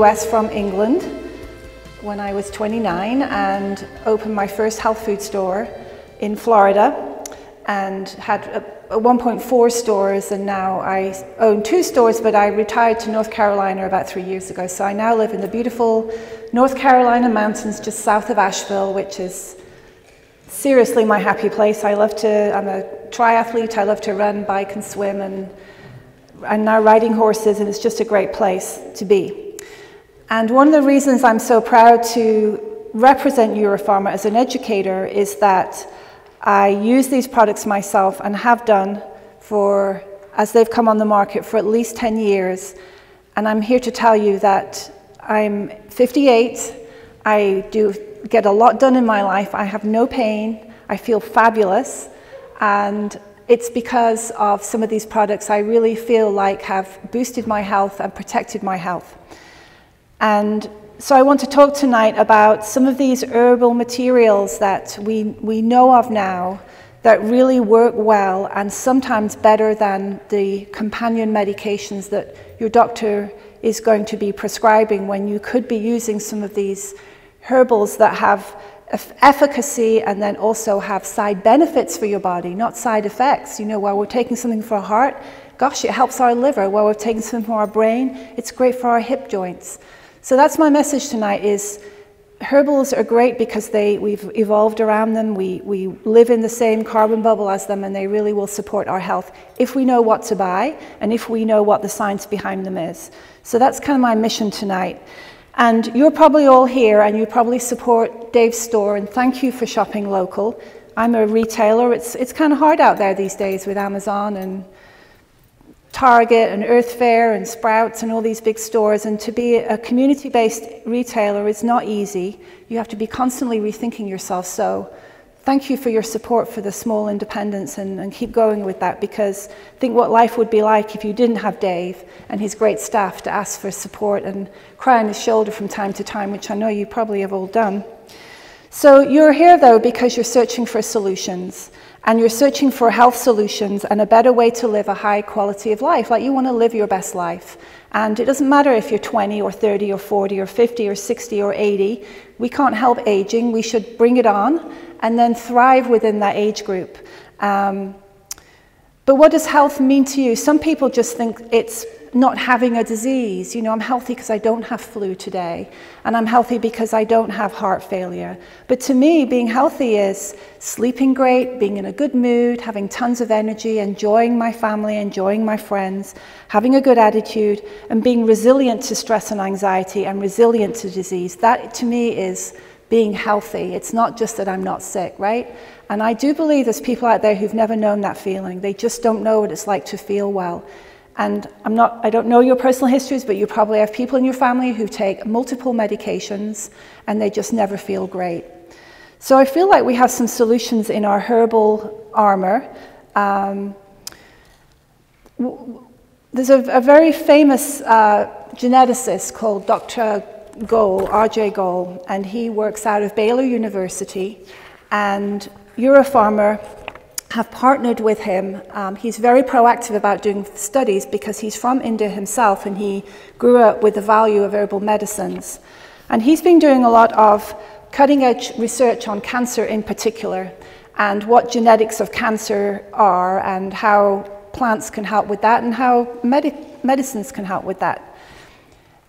US from England when I was 29 and opened my first health food store in Florida and had a, a 1.4 stores and now I own two stores but I retired to North Carolina about three years ago so I now live in the beautiful North Carolina mountains just south of Asheville which is seriously my happy place. I love to, I'm a triathlete, I love to run, bike and swim and I'm now riding horses and it's just a great place to be. And one of the reasons I'm so proud to represent Europharma as an educator is that I use these products myself and have done for, as they've come on the market for at least 10 years. And I'm here to tell you that I'm 58. I do get a lot done in my life. I have no pain. I feel fabulous. And it's because of some of these products I really feel like have boosted my health and protected my health. And so I want to talk tonight about some of these herbal materials that we, we know of now that really work well and sometimes better than the companion medications that your doctor is going to be prescribing when you could be using some of these herbals that have efficacy and then also have side benefits for your body, not side effects. You know, while we're taking something for our heart, gosh, it helps our liver. While we're taking something for our brain, it's great for our hip joints. So that's my message tonight is herbals are great because they, we've evolved around them, we, we live in the same carbon bubble as them, and they really will support our health if we know what to buy and if we know what the science behind them is. So that's kind of my mission tonight. And you're probably all here and you probably support Dave's store, and thank you for shopping local. I'm a retailer. It's, it's kind of hard out there these days with Amazon and Target and Earth Fare and Sprouts and all these big stores. And to be a community based retailer is not easy. You have to be constantly rethinking yourself. So, thank you for your support for the small independents and, and, keep going with that because think what life would be like if you didn't have Dave and his great staff to ask for support and cry on his shoulder from time to time, which I know you probably have all done. So, you're here though because you're searching for solutions and you're searching for health solutions and a better way to live a high quality of life, like you want to live your best life. And it doesn't matter if you're 20 or 30 or 40 or 50 or 60 or 80, we can't help aging. We should bring it on and then thrive within that age group. Um, but what does health mean to you? Some people just think it's not having a disease. You know, I'm healthy because I don't have flu today, and I'm healthy because I don't have heart failure. But to me, being healthy is sleeping great, being in a good mood, having tons of energy, enjoying my family, enjoying my friends, having a good attitude, and being resilient to stress and anxiety and resilient to disease. That to me is being healthy. It's not just that I'm not sick, right? And I do believe there's people out there who've never known that feeling. They just don't know what it's like to feel well. And I'm not, I don't know your personal histories, but you probably have people in your family who take multiple medications and they just never feel great. So I feel like we have some solutions in our herbal armor. Um, there's a, a, very famous uh, geneticist called Dr. Goel, Ajay Goel, and he works out of Baylor University. And Europharma have partnered with him. Um, he's very proactive about doing studies because he's from India himself and he grew up with the value of herbal medicines. And he's been doing a lot of cutting edge research on cancer in particular and what genetics of cancer are and how plants can help with that and how medi medicines can help with that.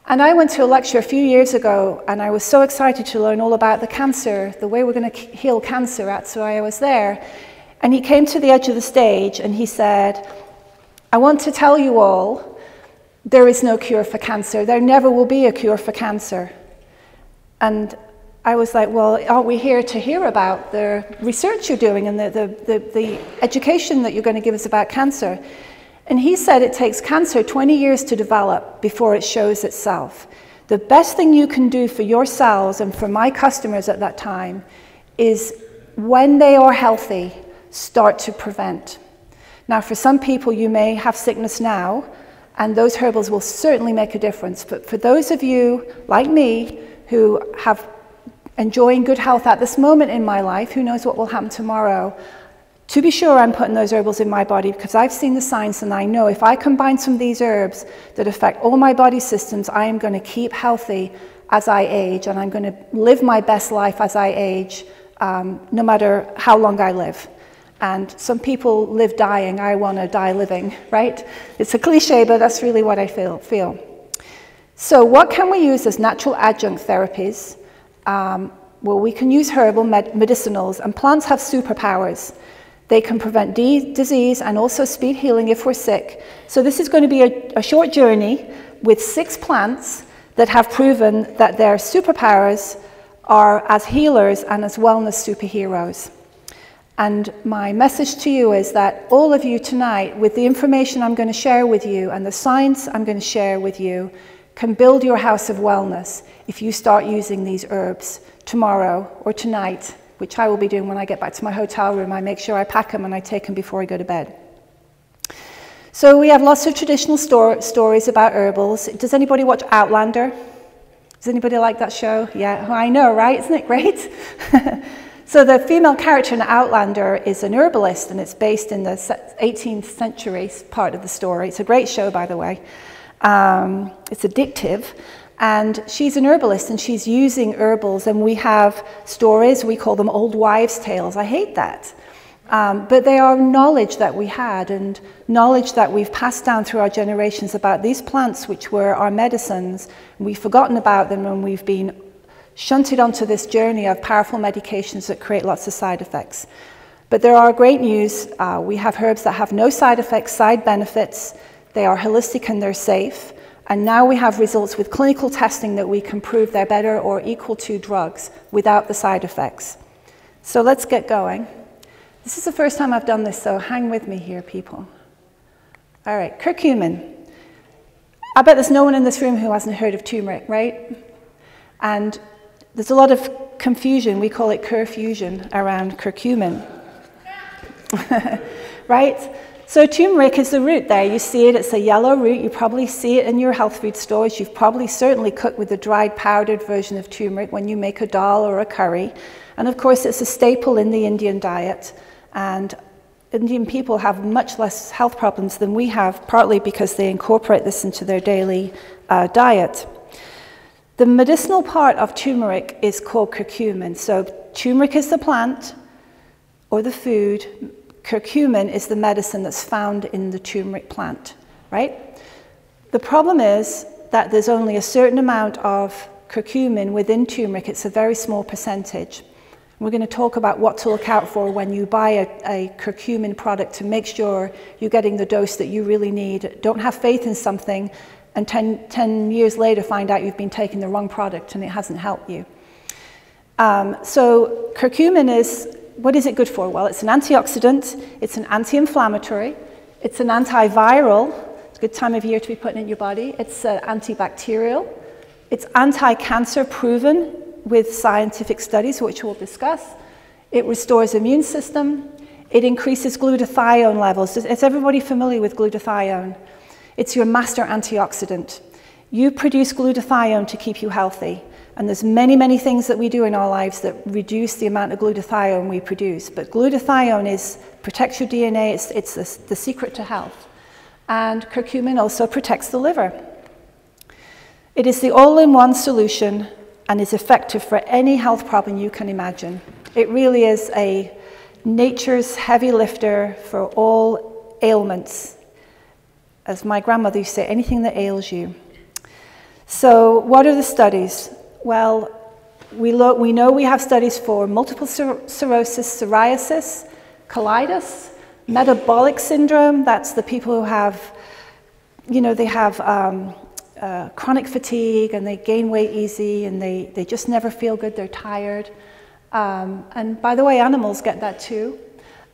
And I went to a lecture a few years ago and I was so excited to learn all about the cancer, the way we're going to heal cancer. That's why I was there. And he came to the edge of the stage and he said, I want to tell you all there is no cure for cancer. There never will be a cure for cancer. And I was like, well, aren't we here to hear about the research you're doing and the, the, the, the education that you're going to give us about cancer? And he said it takes cancer 20 years to develop before it shows itself. The best thing you can do for your cells and for my customers at that time is when they are healthy, start to prevent. Now, for some people, you may have sickness now, and those herbals will certainly make a difference. But for those of you, like me, who have enjoying good health at this moment in my life, who knows what will happen tomorrow, To be sure, I'm putting those herbals in my body because I've seen the science and I know if I combine some of these herbs that affect all my body systems, I am going to keep healthy as I age and I'm going to live my best life as I age, um, no matter how long I live. And some people live dying, I want to die living, right? It's a cliche, but that's really what I feel. feel. So, what can we use as natural adjunct therapies? Um, well, we can use herbal med- medicinals, and plants have superpowers. They can prevent disease and also speed healing if we're sick. So, this is going to be a, a short journey with six plants that have proven that their superpowers are as healers and as wellness superheroes. And my message to you is that all of you tonight, with the information I'm going to share with you and the science I'm going to share with you, can build your house of wellness if you start using these herbs tomorrow or tonight which I will be doing when I get back to my hotel room. I make sure I pack them and I take them before I go to bed. So we have lots of traditional sto- stories about herbals. Does anybody watch Outlander? Does anybody like that show? Yeah, I know, right? Isn't it great? so the female character in Outlander is an herbalist, and it's based in the 18th century part of the story. It's a great show, by the way. Um, it's addictive. And she's an herbalist and she's using herbals. And we have stories, we call them old wives' tales. I hate that. Um, but they are knowledge that we had and knowledge that we've passed down through our generations about these plants, which were our medicines. We've forgotten about them and we've been shunted onto this journey of powerful medications that create lots of side effects. But there are great news. Uh, we have herbs that have no side effects, side benefits. They are holistic and they're safe. And now we have results with clinical testing that we can prove they're better or equal to drugs without the side effects. So let's get going. This is the first time I've done this, so hang with me here, people. All right, curcumin. I bet there's no one in this room who hasn't heard of turmeric, right? And there's a lot of confusion, we call it curfusion, around curcumin. right? So turmeric is the root there. You see it, it's a yellow root. You probably see it in your health food stores. You've probably certainly cooked with the dried powdered version of turmeric when you make a dal or a curry. And of course, it's a staple in the Indian diet. And Indian people have much less health problems than we have, partly because they incorporate this into their daily uh, diet. The medicinal part of turmeric is called curcumin. So, turmeric is the plant or the food, curcumin is the medicine that's found in the turmeric plant, right? The problem is that there's only a certain amount of curcumin within turmeric, it's a very small percentage. We're going to talk about what to look out for when you buy a, a, curcumin product to make sure you're getting the dose that you really need. Don't have faith in something and 10, 10 years later find out you've been taking the wrong product and it hasn't helped you. Um, so, curcumin is what is it good for? Well, it's an antioxidant, it's an anti inflammatory, it's an antiviral. It's a good time of year to be putting in your body. It's uh, antibacterial, it's anti cancer proven with scientific studies, which we'll discuss. It restores immune system. It increases glutathione levels. Is everybody familiar with glutathione? It's your master antioxidant. You produce glutathione to keep you healthy. And there's many, many things that we do in our lives that reduce the amount of glutathione we produce. But glutathione is, protects your DNA, it's, it's the, the secret to health. And curcumin also protects the liver. It is the all-in-one solution and is effective for any health problem you can imagine. It really is a nature's heavy lifter for all ailments. As my grandmother used to say, anything that ails you. So, what are the studies? Well, we, look, we know we have studies for multiple sclerosis, psoriasis, colitis, metabolic syndrome. That's the people who have, you know, they have um, uh, chronic fatigue and they gain weight easy and they, they just never feel good, they're tired. Um, and by the way, animals get that too.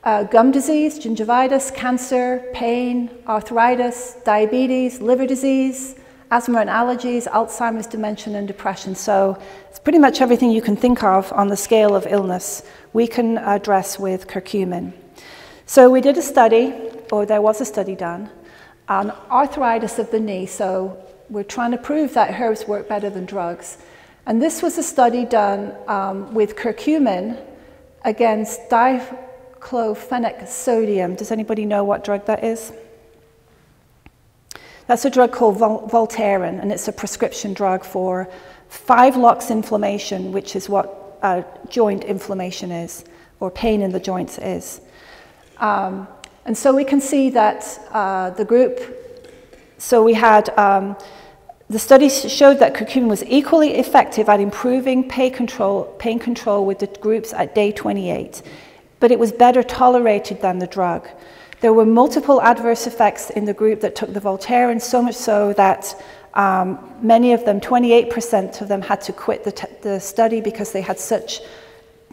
Uh, gum disease, gingivitis, cancer, pain, arthritis, diabetes, liver disease, asthma and allergies, Alzheimer's, dementia, and depression. So it's pretty much everything you can think of on the scale of illness we can address with curcumin. So we did a study, or there was a study done, on arthritis of the knee. So we're trying to prove that herbs work better than drugs. And this was a study done um, with curcumin against di- diclofenac sodium. Does anybody know what drug that is? That's a drug called Vol Voltaren, and it's a prescription drug for five-lox inflammation, which is what uh, joint inflammation is, or pain in the joints is. Um, and so we can see that uh, the group, so we had, um, the studies showed that curcumin was equally effective at improving pain control, pain control with the groups at day 28, but it was better tolerated than the drug. There were multiple adverse effects in the group that took the Voltaren, so much so that um, many of them, 28% of them, had to quit the, the, study because they had such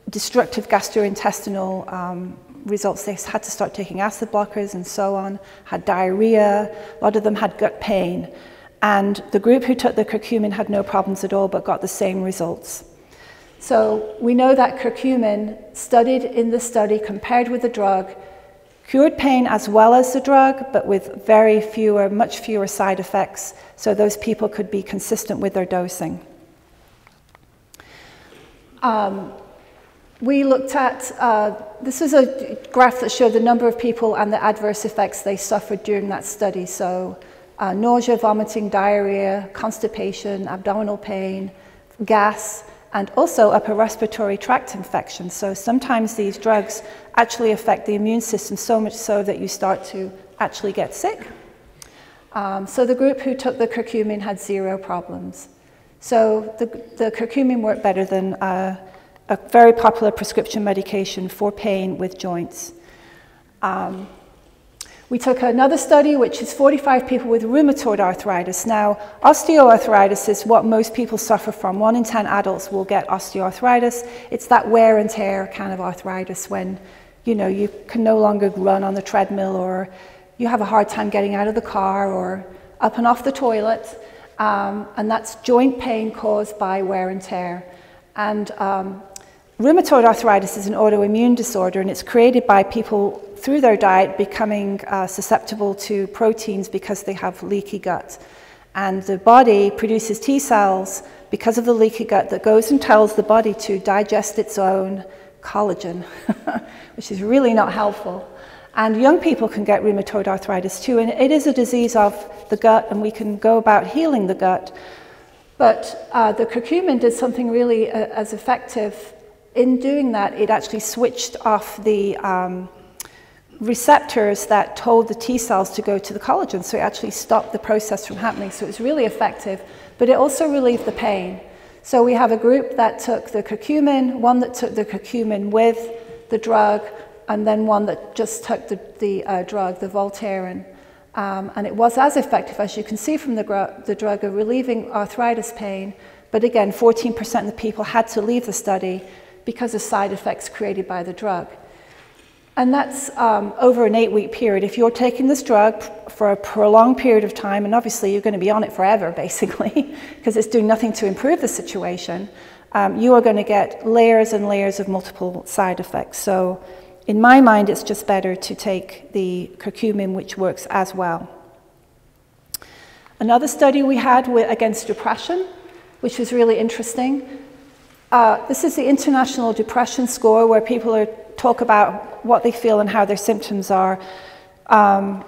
destructive gastrointestinal um, results. They had to start taking acid blockers and so on, had diarrhea, a lot of them had gut pain. And the group who took the curcumin had no problems at all but got the same results. So we know that curcumin, studied in the study, compared with the drug, cured pain as well as the drug, but with very fewer, much fewer side effects, so those people could be consistent with their dosing. Um, we looked at, uh, this was a graph that showed the number of people and the adverse effects they suffered during that study. So uh, nausea, vomiting, diarrhea, constipation, abdominal pain, gas, and also upper respiratory tract infections. So sometimes these drugs actually affect the immune system so much so that you start to actually get sick. Um, so the group who took the curcumin had zero problems. So the, the curcumin worked better than uh, a very popular prescription medication for pain with joints. Um, we took another study, which is 45 people with rheumatoid arthritis. Now, osteoarthritis is what most people suffer from. One in 10 adults will get osteoarthritis. It's that wear and tear kind of arthritis when, you know, you can no longer run on the treadmill or you have a hard time getting out of the car or up and off the toilet. Um, and that's joint pain caused by wear and tear. And um, Rheumatoid arthritis is an autoimmune disorder and it's created by people through their diet becoming uh, susceptible to proteins because they have leaky gut. And the body produces T cells because of the leaky gut that goes and tells the body to digest its own collagen, which is really not helpful. And young people can get rheumatoid arthritis too, and it is a disease of the gut, and we can go about healing the gut. But uh, the curcumin did something really uh, as effective in doing that, it actually switched off the um, receptors that told the T cells to go to the collagen. So it actually stopped the process from happening. So it was really effective, but it also relieved the pain. So we have a group that took the curcumin, one that took the curcumin with the drug, and then one that just took the, the uh, drug, the Voltaren. Um, and it was as effective, as you can see from the, the drug, of relieving arthritis pain. But again, 14% of the people had to leave the study because of side effects created by the drug. And that's um, over an eight week period. If you're taking this drug for a prolonged period of time, and obviously you're going to be on it forever, basically, because it's doing nothing to improve the situation, um, you are going to get layers and layers of multiple side effects. So, in my mind, it's just better to take the curcumin, which works as well. Another study we had against depression, which was really interesting. Uh, this is the International Depression Score, where people are, talk about what they feel and how their symptoms are. Um,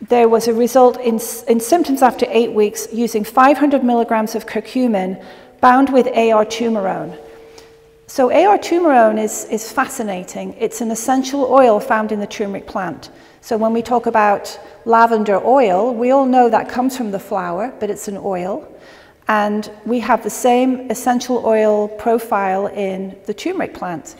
there was a result in, in symptoms after eight weeks using 500 milligrams of curcumin bound with AR turmerone. So AR turmerone is, is fascinating. It's an essential oil found in the turmeric plant. So when we talk about lavender oil, we all know that comes from the flower, but it's an oil. And we have the same essential oil profile in the turmeric plant.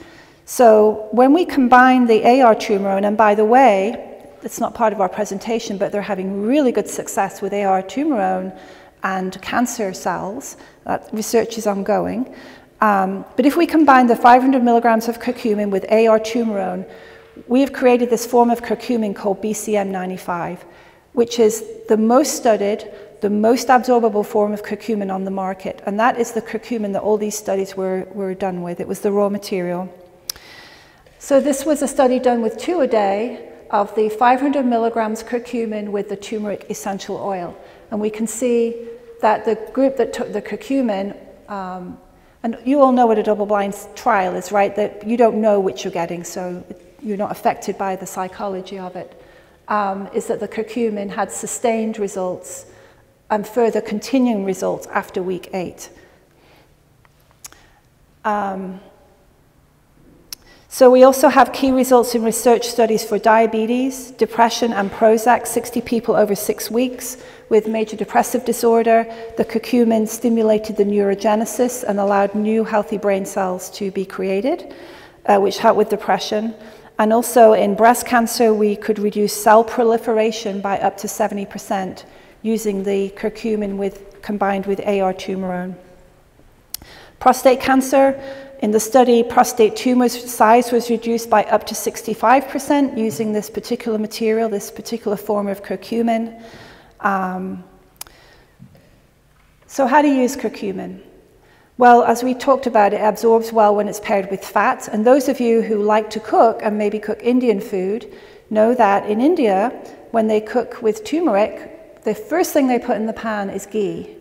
So when we combine the AR turmerone, and by the way, it's not part of our presentation, but they're having really good success with AR turmerone and cancer cells. That research is ongoing. Um, but if we combine the 500 milligrams of curcumin with AR turmerone, we have created this form of curcumin called BCM95, which is the most studied, the most absorbable form of curcumin on the market. And that is the curcumin that all these studies were, were done with. It was the raw material. So this was a study done with two a day of the 500 milligrams curcumin with the turmeric essential oil. And we can see that the group that took the curcumin, um, and you all know what a double-blind trial is, right? That you don't know which you're getting, so you're not affected by the psychology of it, um, is that the curcumin had sustained results and further continuing results after week eight. Um, so we also have key results in research studies for diabetes, depression and Prozac, 60 people over six weeks with major depressive disorder. The curcumin stimulated the neurogenesis and allowed new healthy brain cells to be created, uh, which helped with depression. And also in breast cancer, we could reduce cell proliferation by up to 70% using the curcumin with, combined with AR turmerone. Prostate cancer, in the study, prostate tumor size was reduced by up to 65% using this particular material, this particular form of curcumin. Um, so how to use curcumin? Well, as we talked about, it absorbs well when it's paired with fats. And those of you who like to cook and maybe cook Indian food know that in India, when they cook with turmeric, the first thing they put in the pan is ghee,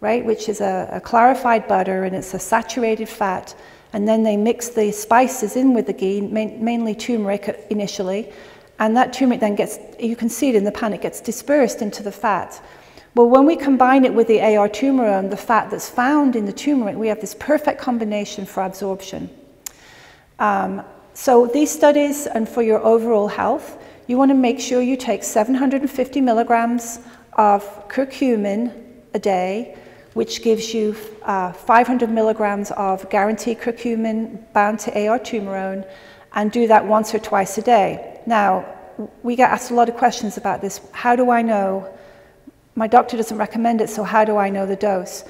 right? Which is a, a clarified butter and it's a saturated fat and then they mix the spices in with the ghee, mainly turmeric initially, and that turmeric then gets, you can see it in the pan, it gets dispersed into the fat. Well, when we combine it with the AR turmerone, the fat that's found in the turmeric, we have this perfect combination for absorption. Um, so these studies, and for your overall health, you want to make sure you take 750 milligrams of curcumin a day, which gives you uh, 500 milligrams of guaranteed curcumin bound to AR turmerone, and do that once or twice a day. Now, we get asked a lot of questions about this. How do I know? My doctor doesn't recommend it, so how do I know the dose?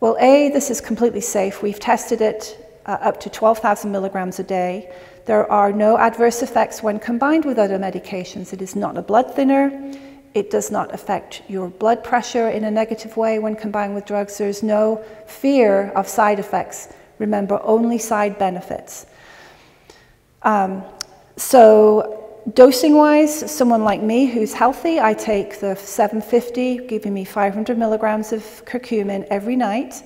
Well, A, this is completely safe. We've tested it uh, up to 12,000 milligrams a day. There are no adverse effects when combined with other medications. It is not a blood thinner. It does not affect your blood pressure in a negative way when combined with drugs. There's no fear of side effects. Remember, only side benefits. Um, so, dosing wise, someone like me who's healthy, I take the 750, giving me 500 milligrams of curcumin every night.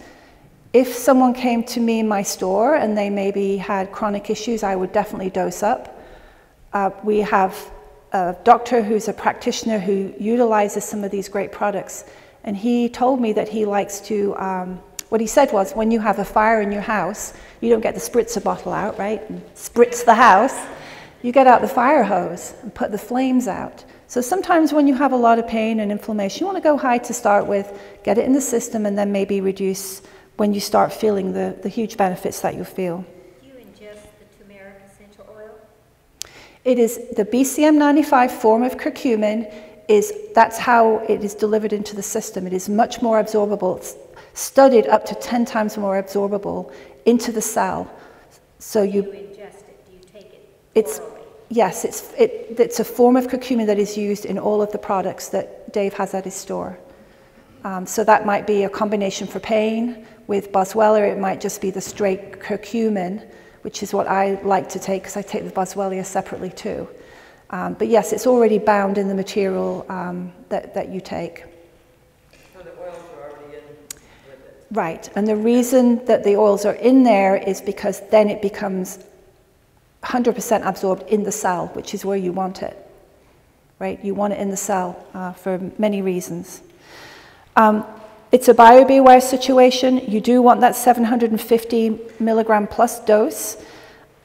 If someone came to me in my store and they maybe had chronic issues, I would definitely dose up. Uh, we have a doctor who's a practitioner who utilizes some of these great products. And he told me that he likes to, um, what he said was, when you have a fire in your house, you don't get the spritzer bottle out, right? And spritz the house. You get out the fire hose and put the flames out. So sometimes when you have a lot of pain and inflammation, you want to go high to start with, get it in the system, and then maybe reduce when you start feeling the, the huge benefits that you feel. It is the BCM95 form of curcumin is that's how it is delivered into the system. It is much more absorbable. It's studied up to 10 times more absorbable into the cell. So you, you ingest it, do you take it? It's yes, it's it, it's a form of curcumin that is used in all of the products that Dave has at his store. Um, so that might be a combination for pain. With Boswellia, it might just be the straight curcumin which is what I like to take because I take the boswellia separately too. Um, but yes, it's already bound in the material um, that, that you take. So the oils are already in with it. Right, and the reason that the oils are in there is because then it becomes 100% absorbed in the cell, which is where you want it. Right, you want it in the cell uh, for many reasons. Um, it's a buyer beware situation. You do want that 750 milligram plus dose.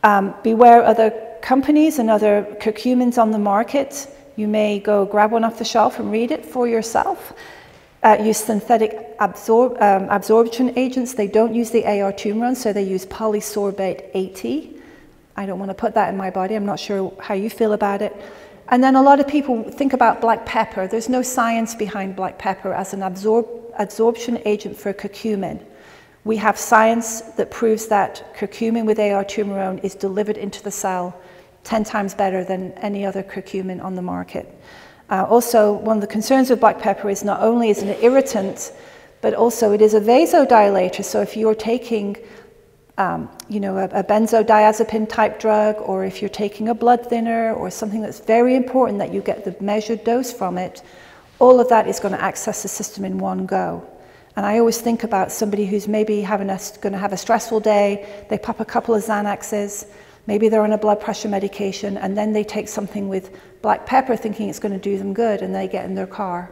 Um, beware other companies and other curcumins on the market. You may go grab one off the shelf and read it for yourself. Uh, use synthetic absor um, absorption agents. They don't use the AR turmerone, so they use polysorbate 80. I don't want to put that in my body. I'm not sure how you feel about it. And then a lot of people think about black pepper. There's no science behind black pepper as an absorption agent for curcumin. We have science that proves that curcumin with AR turmerone is delivered into the cell 10 times better than any other curcumin on the market. Uh, also, one of the concerns with black pepper is not only is it an irritant, but also it is a vasodilator. So if you're taking um, you know, a, a benzodiazepine type drug, or if you're taking a blood thinner or something that's very important that you get the measured dose from it, all of that is going to access the system in one go. And I always think about somebody who's maybe having a, going to have a stressful day, they pop a couple of Xanaxes, Maybe they're on a blood pressure medication and then they take something with black pepper thinking it's going to do them good and they get in their car.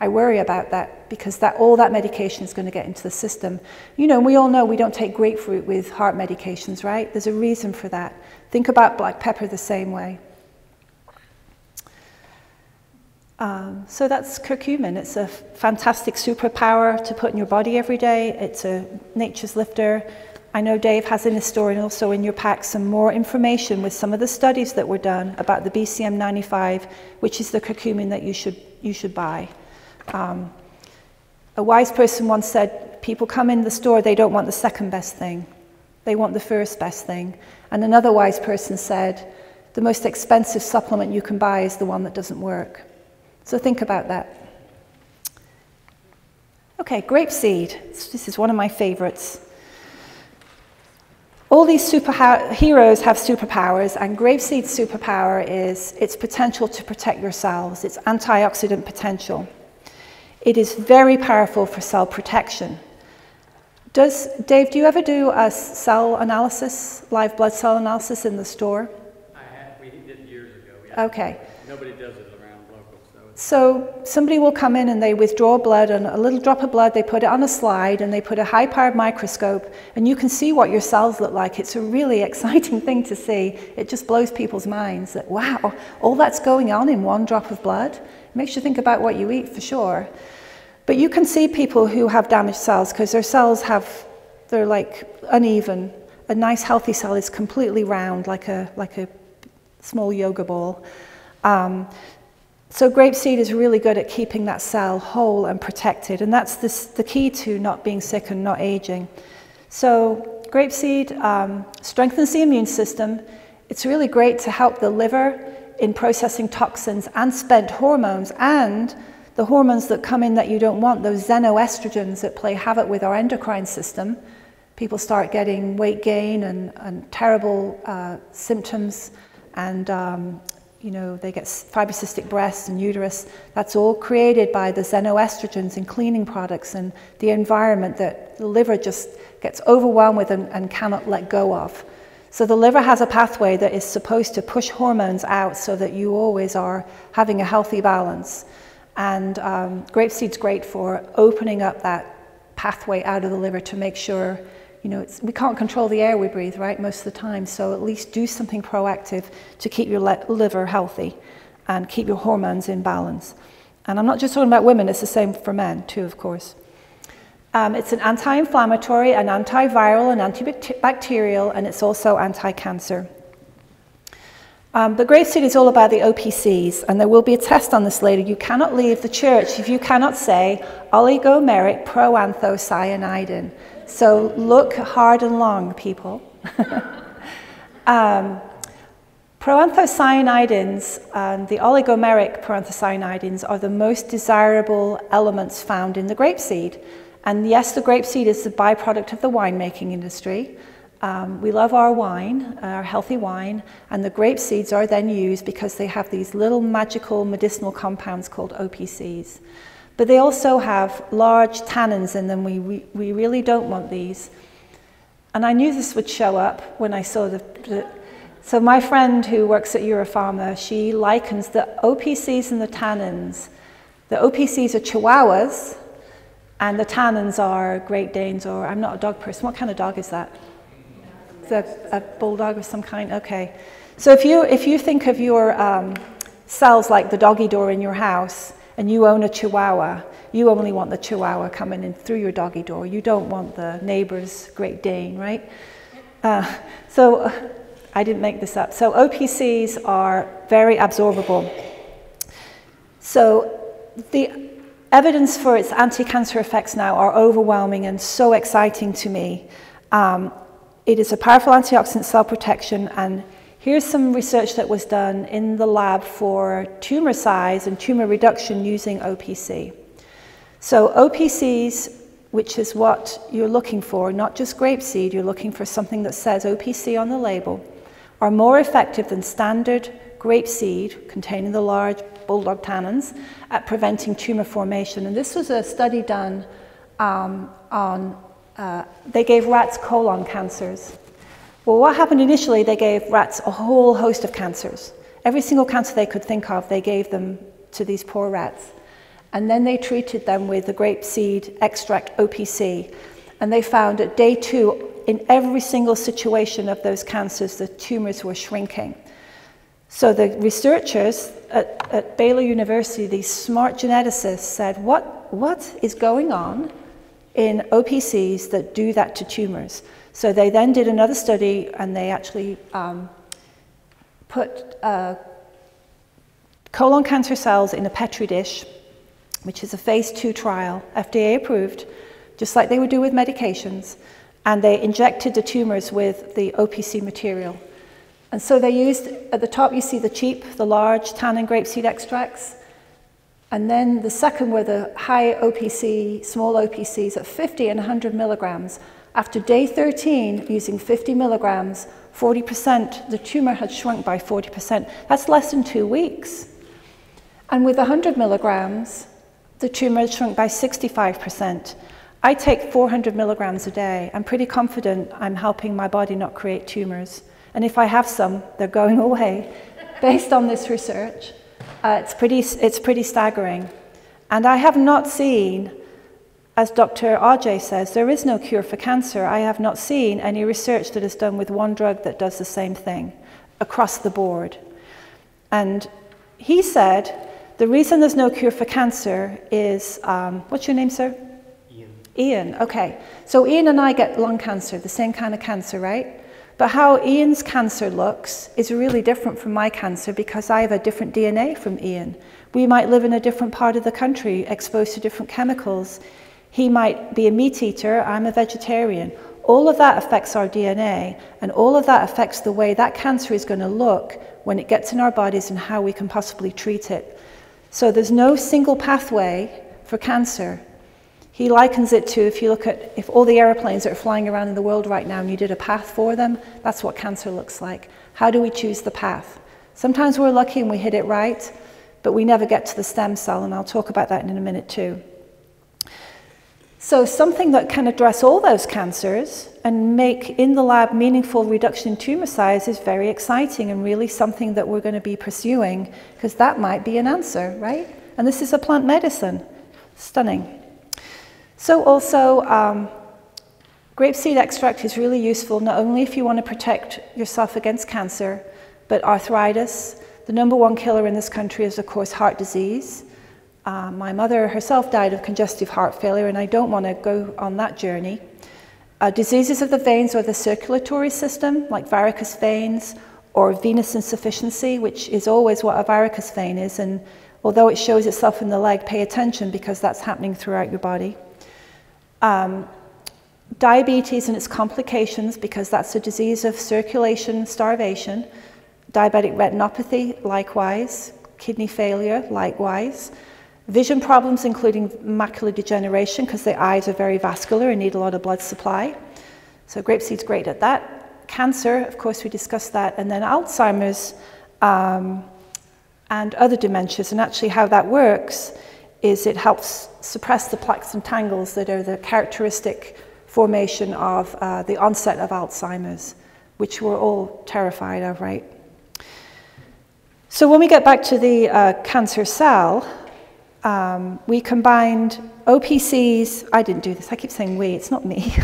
I worry about that because that, all that medication is going to get into the system. You know, we all know we don't take grapefruit with heart medications, right? There's a reason for that. Think about black pepper the same way. Um, so that's curcumin. It's a fantastic superpower to put in your body every day. It's a nature's lifter. I know Dave has in his store and also in your pack some more information with some of the studies that were done about the BCM95, which is the curcumin that you should, you should buy. Um, a wise person once said, People come in the store, they don't want the second best thing, they want the first best thing. And another wise person said, The most expensive supplement you can buy is the one that doesn't work. So think about that. Okay, grapeseed. This is one of my favorites. All these superheroes have superpowers, and grapeseed's superpower is its potential to protect your cells, its antioxidant potential. It is very powerful for cell protection. Does, Dave, do you ever do a cell analysis, live blood cell analysis in the store? I had, we did years ago. Yeah. Okay. Nobody does it around local, so. So somebody will come in and they withdraw blood and a little drop of blood, they put it on a slide and they put a high powered microscope and you can see what your cells look like. It's a really exciting thing to see. It just blows people's minds that, wow, all that's going on in one drop of blood. It makes you think about what you eat for sure. But you can see people who have damaged cells because their cells have, they're like uneven. A nice healthy cell is completely round, like a, like a small yoga ball. Um, so grapeseed is really good at keeping that cell whole and protected, and that's this, the key to not being sick and not aging. So grapeseed um, strengthens the immune system. It's really great to help the liver in processing toxins and spent hormones and the hormones that come in that you don't want, those xenoestrogens that play havoc with our endocrine system, people start getting weight gain and, and terrible uh, symptoms, and um, you know they get fibrocystic breasts and uterus. That's all created by the xenoestrogens in cleaning products and the environment that the liver just gets overwhelmed with and, and cannot let go of. So the liver has a pathway that is supposed to push hormones out so that you always are having a healthy balance. And um, grapeseed's great for opening up that pathway out of the liver to make sure, you know, we can't control the air we breathe, right, most of the time. So at least do something proactive to keep your liver healthy and keep your hormones in balance. And I'm not just talking about women, it's the same for men too, of course. Um, it's an anti inflammatory, an antiviral, an antibacterial, and it's also anti cancer. Um, but grapeseed is all about the OPCs, and there will be a test on this later. You cannot leave the church if you cannot say oligomeric proanthocyanidin. So look hard and long, people. um, proanthocyanidins and the oligomeric proanthocyanidins are the most desirable elements found in the grapeseed. And yes, the grapeseed is the byproduct of the winemaking industry. Um, we love our wine, our healthy wine, and the grape seeds are then used because they have these little magical medicinal compounds called OPCs. But they also have large tannins in them. We, we, we really don't want these. And I knew this would show up when I saw the, the so my friend who works at Europharma, she likens the OPCs and the tannins. The OPCs are chihuahuas, and the tannins are Great Danes, or I'm not a dog person. What kind of dog is that? A, a bulldog of some kind? Okay. So if you, if you think of your um, cells like the doggy door in your house and you own a chihuahua, you only want the chihuahua coming in through your doggy door. You don't want the neighbor's Great Dane, right? Uh, so I didn't make this up. So OPCs are very absorbable. So the evidence for its anti-cancer effects now are overwhelming and so exciting to me. Um, it is a powerful antioxidant cell protection and here's some research that was done in the lab for tumor size and tumor reduction using OPC. So OPCs, which is what you're looking for, not just grapeseed, you're looking for something that says OPC on the label, are more effective than standard grapeseed containing the large bulldog tannins at preventing tumor formation. And this was a study done um, on uh, they gave rats colon cancers. Well, what happened initially, they gave rats a whole host of cancers. Every single cancer they could think of, they gave them to these poor rats. And then they treated them with the grape seed extract OPC. And they found at day two, in every single situation of those cancers, the tumors were shrinking. So the researchers at, at Baylor University, these smart geneticists, said, what, what is going on in OPCs that do that to tumors? So they then did another study and they actually um, put uh, colon cancer cells in a petri dish, which is a phase two trial, FDA approved, just like they would do with medications, and they injected the tumors with the OPC material. And so they used, at the top you see the cheap, the large tannin grapeseed extracts, and then the second were the high OPC, small OPCs at 50 and 100 milligrams. After day 13, using 50 milligrams, 40%, the tumor had shrunk by 40%. That's less than two weeks. And with 100 milligrams, the tumor had shrunk by 65%. I take 400 milligrams a day. I'm pretty confident I'm helping my body not create tumors. And if I have some, they're going away based on this research. Uh, it's, pretty, it's pretty staggering. And I have not seen, as Dr. Ajay says, there is no cure for cancer. I have not seen any research that is done with one drug that does the same thing across the board. And he said the reason there's no cure for cancer is um, what's your name, sir? Ian. Ian, okay. So Ian and I get lung cancer, the same kind of cancer, right? But how Ian's cancer looks is really different from my cancer because I have a different DNA from Ian. We might live in a different part of the country, exposed to different chemicals. He might be a meat eater, I'm a vegetarian. All of that affects our DNA, and all of that affects the way that cancer is going to look when it gets in our bodies and how we can possibly treat it. So there's no single pathway for cancer. He likens it to if you look at if all the airplanes that are flying around in the world right now and you did a path for them, that's what cancer looks like. How do we choose the path? Sometimes we're lucky and we hit it right, but we never get to the stem cell, and I'll talk about that in a minute too. So, something that can address all those cancers and make in the lab meaningful reduction in tumor size is very exciting and really something that we're going to be pursuing because that might be an answer, right? And this is a plant medicine. Stunning. So also, um, grapeseed extract is really useful not only if you want to protect yourself against cancer, but arthritis. The number one killer in this country is, of course, heart disease. Uh, my mother herself died of congestive heart failure, and I don't want to go on that journey. Uh, diseases of the veins or the circulatory system, like varicose veins or venous insufficiency, which is always what a varicose vein is. And although it shows itself in the leg, pay attention because that's happening throughout your body. Um, diabetes and its complications, because that's a disease of circulation starvation. Diabetic retinopathy, likewise. Kidney failure, likewise. Vision problems, including macular degeneration, because the eyes are very vascular and need a lot of blood supply. So grapeseed's great at that. Cancer, of course, we discussed that. And then Alzheimer's um, and other dementias. And actually, how that works is it helps suppress the plaques and tangles that are the characteristic formation of uh, the onset of Alzheimer's, which we're all terrified of, right? So when we get back to the uh, cancer cell, um, we combined OPCs, I didn't do this, I keep saying we, it's not me.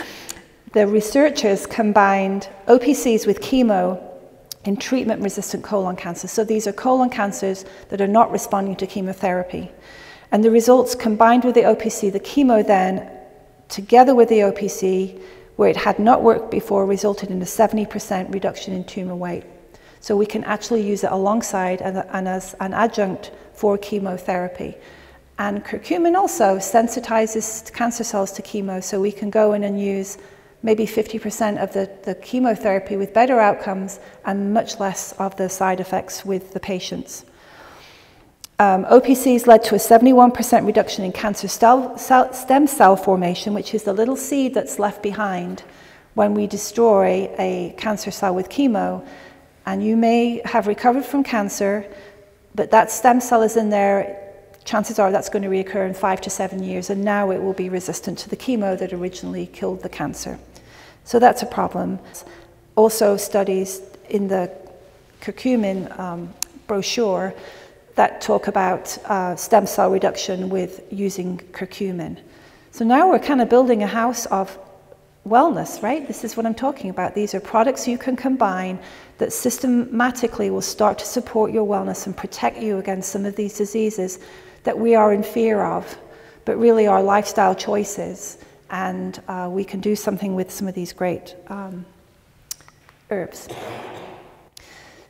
the researchers combined OPCs with chemo in treatment resistant colon cancer. So these are colon cancers that are not responding to chemotherapy. And the results combined with the OPC, the chemo then, together with the OPC, where it had not worked before, resulted in a 70% reduction in tumor weight. So we can actually use it alongside and, and as an adjunct for chemotherapy. And curcumin also sensitizes cancer cells to chemo, so we can go in and use maybe 50% of the, the chemotherapy with better outcomes and much less of the side effects with the patients. Um, OPCs led to a 71% reduction in cancer cell, stem cell formation, which is the little seed that's left behind when we destroy a cancer cell with chemo. And you may have recovered from cancer, but that stem cell is in there. Chances are that's going to reoccur in five to seven years, and now it will be resistant to the chemo that originally killed the cancer. So that's a problem. also studies in the curcumin um, brochure that talk about uh, stem cell reduction with using curcumin. So now we're kind of building a house of wellness, right? This is what I'm talking about. These are products you can combine that systematically will start to support your wellness and protect you against some of these diseases that we are in fear of, but really are lifestyle choices. And uh, we can do something with some of these great um, herbs.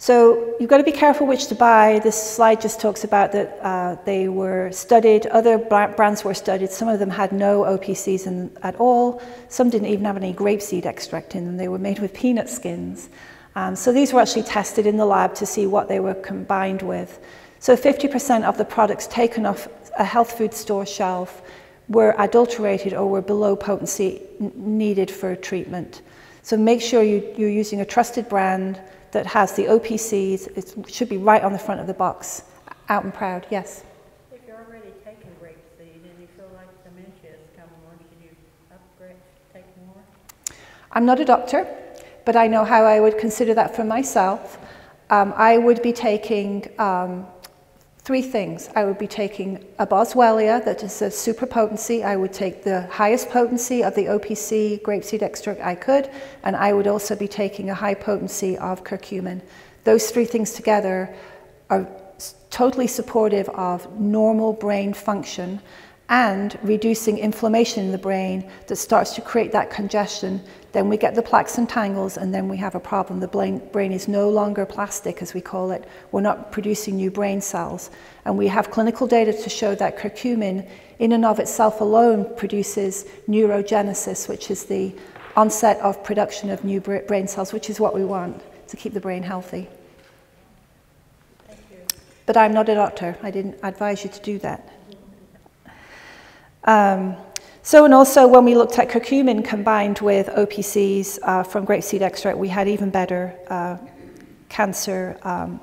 So you've got to be careful which to buy. This slide just talks about that uh, they were studied, other brands were studied. Some of them had no OPCs in, at all. Some didn't even have any grapeseed extract in them. They were made with peanut skins. Um, so these were actually tested in the lab to see what they were combined with. So 50% of the products taken off a health food store shelf were adulterated or were below potency needed for treatment. So make sure you, you're using a trusted brand that has the OPCs. It should be right on the front of the box. Out and proud, yes. If you're already taking grapeseed and you feel like dementia is coming on, should you upgrade, take more? I'm not a doctor, but I know how I would consider that for myself. Um, I would be taking um, three things. I would be taking a Boswellia that is a super potency. I would take the highest potency of the OPC grapeseed extract I could, and I would also be taking a high potency of curcumin. Those three things together are totally supportive of normal brain function and reducing inflammation in the brain that starts to create that congestion. Then we get the plaques and tangles, and then we have a problem. The brain, brain is no longer plastic, as we call it. We're not producing new brain cells. And we have clinical data to show that curcumin, in and of itself alone, produces neurogenesis, which is the onset of production of new brain cells, which is what we want to keep the brain healthy. But I'm not a doctor. I didn't advise you to do that. Um, so, and also when we looked at curcumin combined with OPCs uh, from grapeseed extract, we had even better uh, cancer um,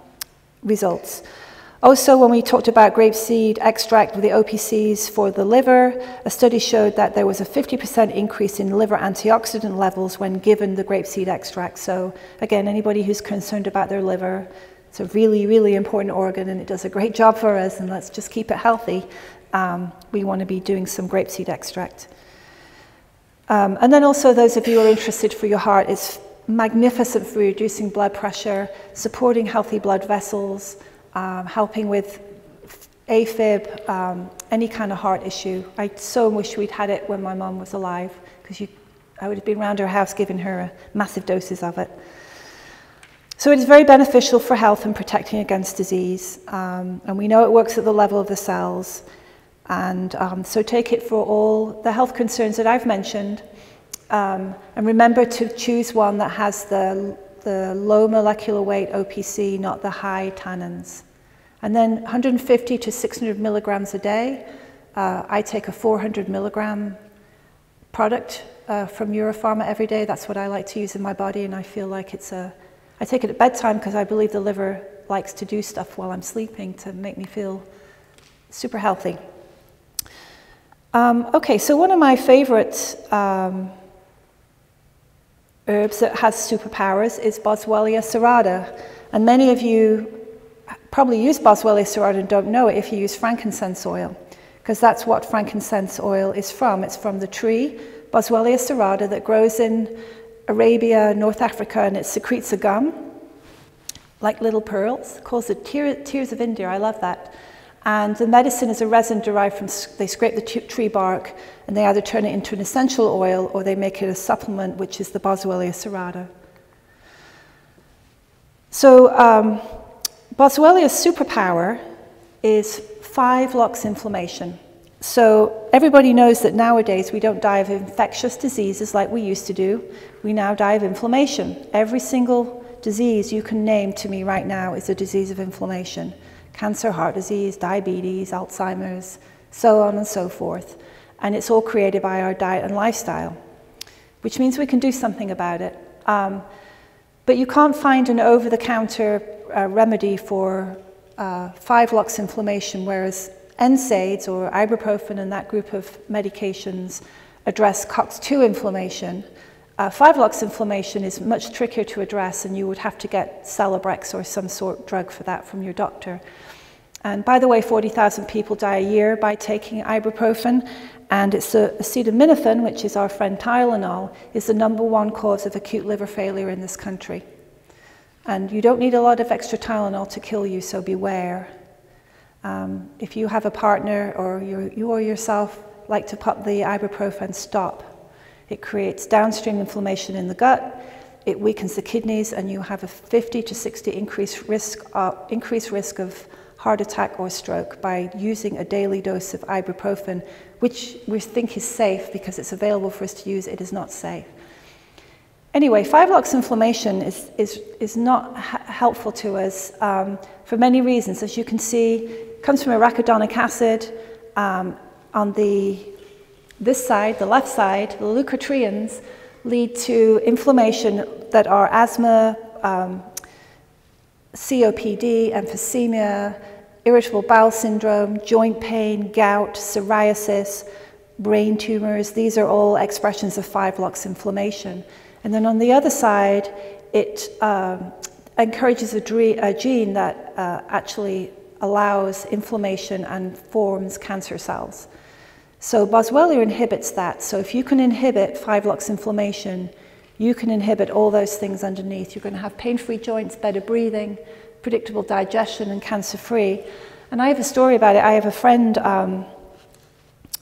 results. Also, when we talked about grapeseed extract with the OPCs for the liver, a study showed that there was a 50% increase in liver antioxidant levels when given the grapeseed extract. So, again, anybody who's concerned about their liver, it's a really, really important organ and it does a great job for us, and let's just keep it healthy um, we want to be doing some grapeseed extract. Um, and then also those of you who are interested for your heart, it's magnificent for reducing blood pressure, supporting healthy blood vessels, um, helping with AFib, um, any kind of heart issue. I so wish we'd had it when my mom was alive because I would have been around her house giving her massive doses of it. So it is very beneficial for health and protecting against disease. Um, and we know it works at the level of the cells. And um, so take it for all the health concerns that I've mentioned. Um, and remember to choose one that has the, the low molecular weight OPC, not the high tannins. And then 150 to 600 milligrams a day. Uh, I take a 400 milligram product uh, from Europharma every day. That's what I like to use in my body, and I feel like it's a. I take it at bedtime because I believe the liver likes to do stuff while I'm sleeping to make me feel super healthy. Um, okay, so one of my favorite um, herbs that has superpowers is Boswellia serrata. And many of you probably use Boswellia serrata and don't know it if you use frankincense oil, because that's what frankincense oil is from. It's from the tree, Boswellia serrata, that grows in Arabia, North Africa, and it secretes a gum, like little pearls. Calls it tears of India. I love that. And the medicine is a resin derived from, they scrape the tree bark and they either turn it into an essential oil or they make it a supplement, which is the Boswellia serrata. So, um, Boswellia's superpower is 5-LOX inflammation. So, everybody knows that nowadays we don't die of infectious diseases like we used to do. We now die of inflammation. Every single disease you can name to me right now is a disease of inflammation cancer, heart disease, diabetes, Alzheimer's, so on and so forth. And it's all created by our diet and lifestyle, which means we can do something about it. Um, but you can't find an over the counter uh, remedy for uh, 5-LOX inflammation, whereas NSAIDs or ibuprofen and that group of medications address COX2 inflammation. Uh, 5-LOX inflammation is much trickier to address and you would have to get Celebrex or some sort of drug for that from your doctor. And by the way, 40,000 people die a year by taking ibuprofen, and it's acetaminophen, which is our friend Tylenol, is the number one cause of acute liver failure in this country. And you don't need a lot of extra Tylenol to kill you, so beware. Um, if you have a partner or you or yourself like to pop the ibuprofen, stop. It creates downstream inflammation in the gut, it weakens the kidneys, and you have a 50 to 60 increased risk, uh, increased risk of heart attack or stroke by using a daily dose of ibuprofen, which we think is safe because it's available for us to use, it is not safe. Anyway, 5-LOX inflammation is, is, is not helpful to us um, for many reasons. As you can see, it comes from arachidonic acid. Um, on the, this side, the left side, the leukotrienes lead to inflammation that are asthma, um, COPD, emphysema, irritable bowel syndrome, joint pain, gout, psoriasis, brain tumors. These are all expressions of 5-LOX inflammation. And then on the other side, it um, encourages a, a, gene that uh, actually allows inflammation and forms cancer cells. So Boswellia inhibits that. So if you can inhibit 5-LOX inflammation, you can inhibit all those things underneath. You're going to have pain-free joints, better breathing, predictable digestion and cancer-free. And I have a story about it. I have a friend, um,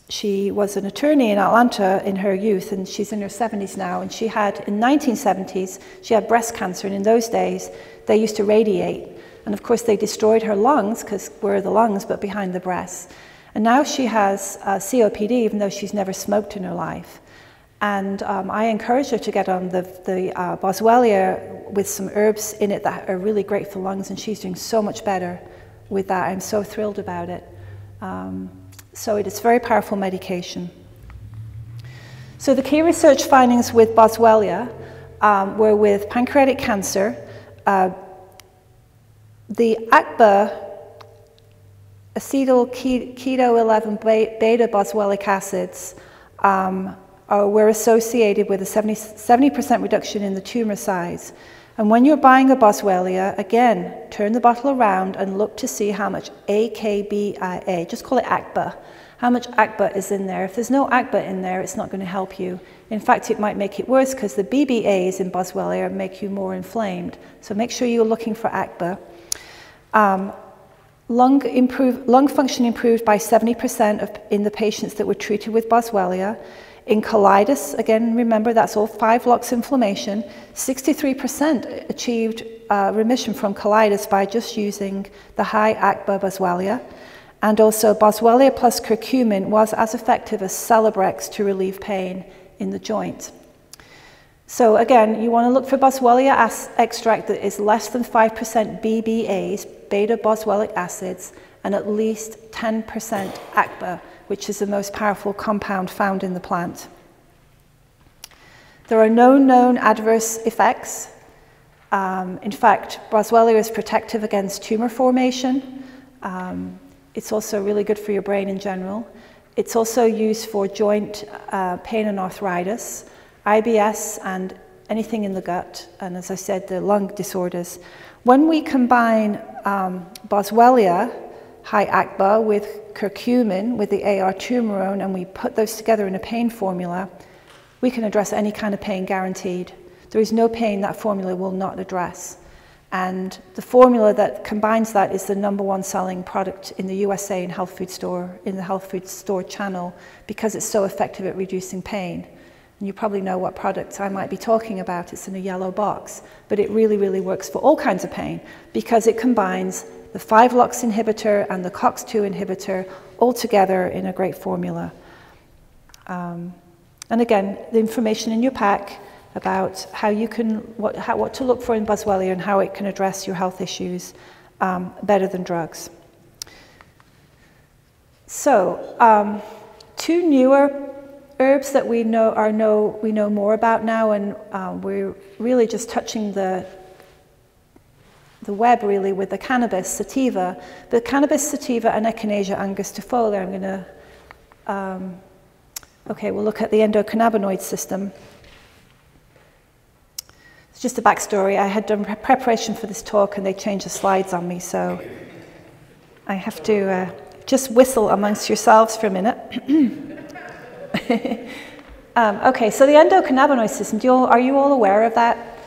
she was an attorney in Atlanta in her youth, and she's in her 70s now, and she had, in 1970s, she had breast cancer, and in those days, they used to radiate. And of course, they destroyed her lungs, because where are the lungs but behind the breast? And now she has uh, COPD, even though she's never smoked in her life. And um, I encouraged her to get on the, the uh, Boswellia with some herbs in it that are really great for lungs, and she's doing so much better with that. I'm so thrilled about it. Um, so it is very powerful medication. So the key research findings with Boswellia um, were with pancreatic cancer, uh, the ACBA acetyl keto 11 beta boswellic acids um, uh, were associated with a 70, 70% reduction in the tumor size. And when you're buying a Boswellia, again, turn the bottle around and look to see how much AKBIA, just call it ACBA, how much ACBA is in there. If there's no ACBA in there, it's not going to help you. In fact, it might make it worse because the BBAs in Boswellia make you more inflamed. So make sure you're looking for ACBA. Um, lung, improve, lung function improved by 70% of, in the patients that were treated with Boswellia. In colitis, again, remember that's all 5-LOX inflammation, 63% achieved uh, remission from colitis by just using the high ACBA Boswellia. And also Boswellia plus curcumin was as effective as Celebrex to relieve pain in the joint. So again, you want to look for Boswellia extract that is less than 5% BBAs, beta boswellic acids, and at least 10% ACBA, which is the most powerful compound found in the plant. There are no known adverse effects. Um, in fact, Boswellia is protective against tumor formation. Um, it's also really good for your brain in general. It's also used for joint uh, pain and arthritis, IBS, and anything in the gut, and as I said, the lung disorders. When we combine um, Boswellia, high ACBA, with curcumin with the AR turmerone and we put those together in a pain formula, we can address any kind of pain guaranteed. There is no pain that formula will not address. And the formula that combines that is the number one selling product in the USA in health food store, in the health food store channel, because it's so effective at reducing pain. And you probably know what product I might be talking about. It's in a yellow box. But it really, really works for all kinds of pain because it combines the 5-LOX inhibitor and the COX-2 inhibitor all together in a great formula. Um, and again, the information in your pack about how you can, what, how, what to look for in Boswellia and how it can address your health issues um, better than drugs. So, um, two newer herbs that we know are know we know more about now, and um, we're really just touching the the web really with the cannabis sativa. The cannabis sativa and Echinacea angustifolia, I'm going to, um, okay, we'll look at the endocannabinoid system. It's just a backstory I had done pre- preparation for this talk and they changed the slides on me, so I have to uh, just whistle amongst yourselves for a minute. um, okay, so the endocannabinoid system, you all, are you all aware of that?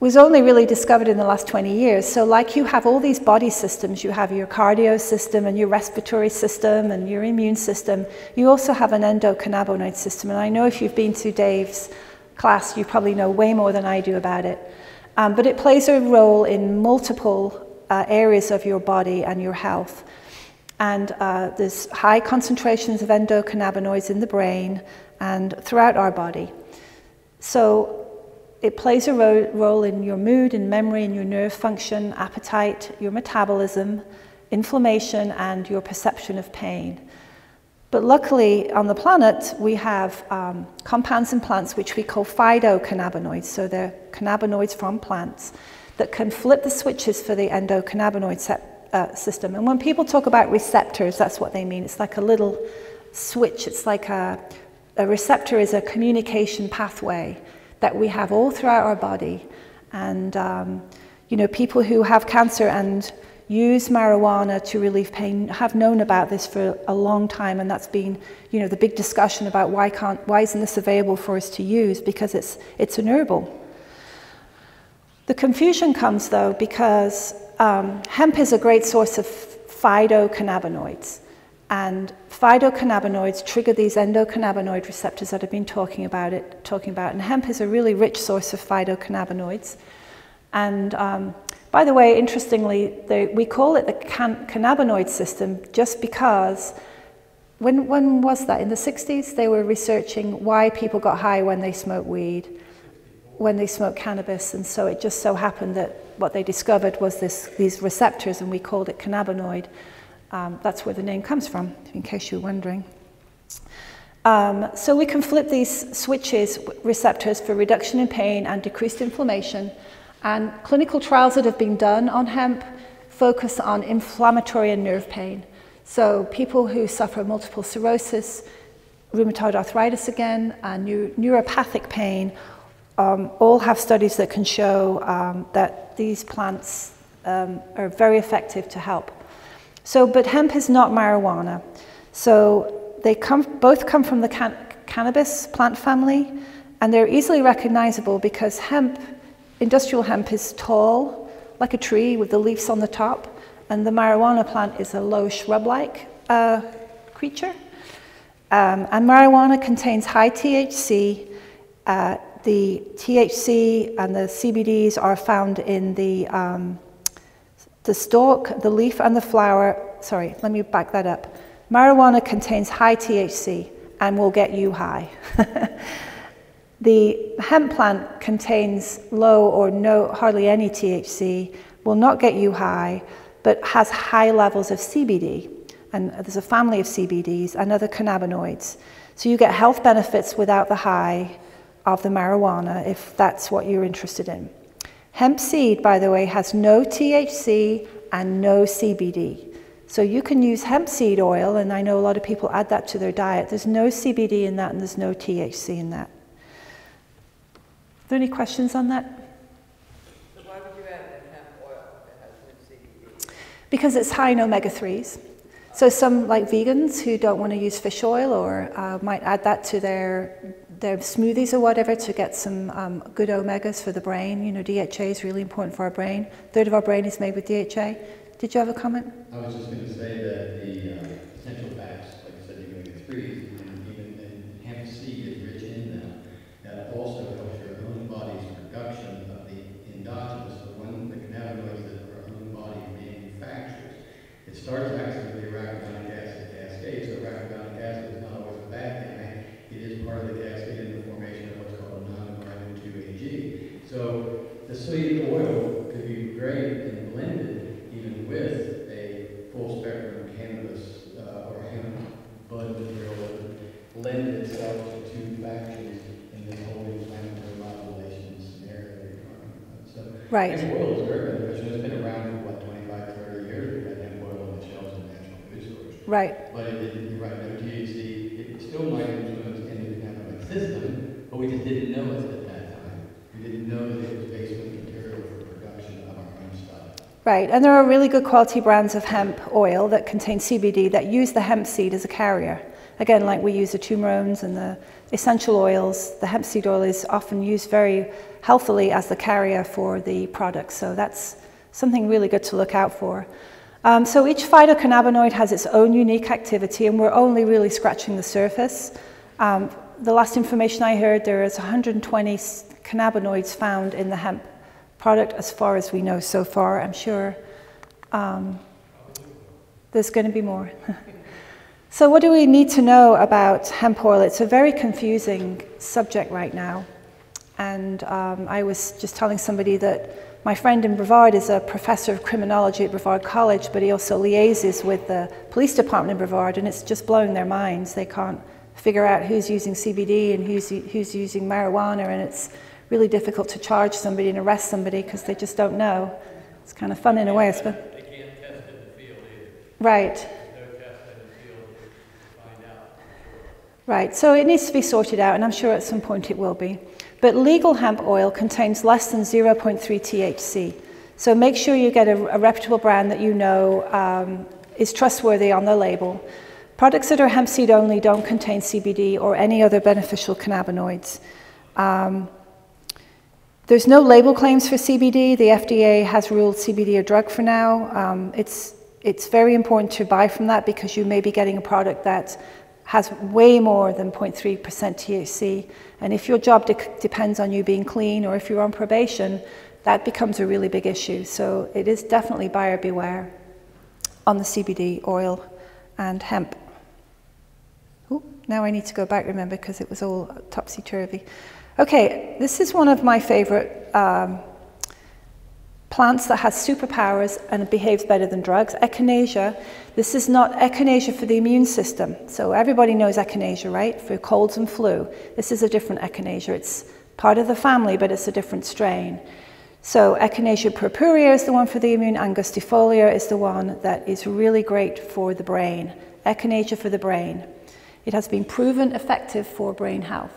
was only really discovered in the last 20 years. So, like you have all these body systems, you have your cardio system and your respiratory system and your immune system, you also have an endocannabinoid system. And I know if you've been to Dave's class, you probably know way more than I do about it. Um, but it plays a role in multiple uh, areas of your body and your health. And uh, there's high concentrations of endocannabinoids in the brain and throughout our body. So, it plays a ro- role in your mood and memory and your nerve function, appetite, your metabolism, inflammation, and your perception of pain. But luckily, on the planet, we have um, compounds in plants which we call phytocannabinoids. So they're cannabinoids from plants that can flip the switches for the endocannabinoid set, uh, system. And when people talk about receptors, that's what they mean. It's like a little switch, it's like a, a receptor is a communication pathway that we have all throughout our body. And, um, you know, people who have cancer and use marijuana to relieve pain have known about this for a long time and that's been you know the big discussion about why can't why isn't this available for us to use because it's it's an herbal the confusion comes though because um, hemp is a great source of phytocannabinoids and phytocannabinoids trigger these endocannabinoid receptors that I've been talking about it, talking about. And hemp is a really rich source of phytocannabinoids. And um, by the way, interestingly, we call it the can- cannabinoid system just because when, when was that? In the 60s, they were researching why people got high when they smoked weed, when they smoked cannabis. And so it just so happened that what they discovered was this, these receptors, and we called it cannabinoid. Um, that's where the name comes from, in case you're wondering. Um, so we can flip these switches receptors for reduction in pain and decreased inflammation. And clinical trials that have been done on hemp focus on inflammatory and nerve pain. So people who suffer multiple sclerosis, rheumatoid arthritis again, and neuropathic pain um, all have studies that can show um, that these plants um, are very effective to help so, but hemp is not marijuana. So they come, both come from the can- cannabis plant family, and they're easily recognizable because hemp, industrial hemp, is tall, like a tree with the leaves on the top, and the marijuana plant is a low shrub-like uh, creature. Um, and marijuana contains high THC. Uh, the THC and the CBDs are found in the um, the stalk, the leaf, and the flower, sorry, let me back that up. Marijuana contains high THC and will get you high. the hemp plant contains low or no, hardly any THC, will not get you high, but has high levels of CBD. And there's a family of CBDs and other cannabinoids. So you get health benefits without the high of the marijuana if that's what you're interested in. Hemp seed, by the way, has no THC and no CBD. So you can use hemp seed oil, and I know a lot of people add that to their diet. There's no CBD in that, and there's no THC in that. Are there any questions on that? So why would you add hemp oil that has no CBD? Because it's high in omega 3s. So some like vegans who don't want to use fish oil or uh, might add that to their their smoothies or whatever to get some um, good omegas for the brain. You know, DHA is really important for our brain. A third of our brain is made with DHA. Did you have a comment? I was just going to say that the uh, essential fats, like I said, the omega threes, and even and hemp seed is rich in them. That also helps your own body's production of the endogenous, the one the cannabinoids that our own body manufactures. It starts actually Right. Hemp oil is very interesting. It's been around for what, 25, 30 years. We've had hemp oil on the shelves in natural food stores. Right. But it, it, you're right, no THC. It still might influence any of the cannabis system, but we just didn't know it at that time. We didn't know that it was based on the material for production of our own stuff. Right, and there are really good quality brands of hemp oil that contain CBD that use the hemp seed as a carrier. Again, like we use the turmerones and the essential oils, the hemp seed oil is often used very healthily as the carrier for the product. So that's something really good to look out for. Um, so each phytocannabinoid has its own unique activity, and we're only really scratching the surface. Um, the last information I heard, there is 120 cannabinoids found in the hemp product as far as we know so far. I'm sure um, there's going to be more. so, what do we need to know about hemp oil? It's a very confusing subject right now. And um, I was just telling somebody that my friend in Brevard is a professor of criminology at Brevard College, but he also liaises with the police department in Brevard, and it's just blowing their minds. They can't figure out who's using CBD and who's, who's using marijuana, and it's really difficult to charge somebody and arrest somebody because they just don't know. It's kind of fun in a way, I suppose. They can't test in the field either. Right, No test in the field to find out. Right. So it needs to be sorted out, and I'm sure at some point it will be. But legal hemp oil contains less than 0.3 THC. So make sure you get a, a reputable brand that you know um, is trustworthy on the label. Products that are hemp seed only don't contain CBD or any other beneficial cannabinoids. Um, there's no label claims for CBD. The FDA has ruled CBD a drug for now. Um, it's, it's very important to buy from that because you may be getting a product that has way more than 0.3% THC. And if your job de- depends on you being clean or if you're on probation, that becomes a really big issue. So it is definitely buyer beware on the CBD oil and hemp. Ooh, now I need to go back, remember, because it was all topsy turvy. Okay, this is one of my favorite um, plants that has superpowers and behaves better than drugs. Echinacea. This is not echinacea for the immune system. So everybody knows echinacea, right? For colds and flu. This is a different echinacea. It's part of the family, but it's a different strain. So Echinacea purpurea is the one for the immune, Angustifolia is the one that is really great for the brain. Echinacea for the brain. It has been proven effective for brain health.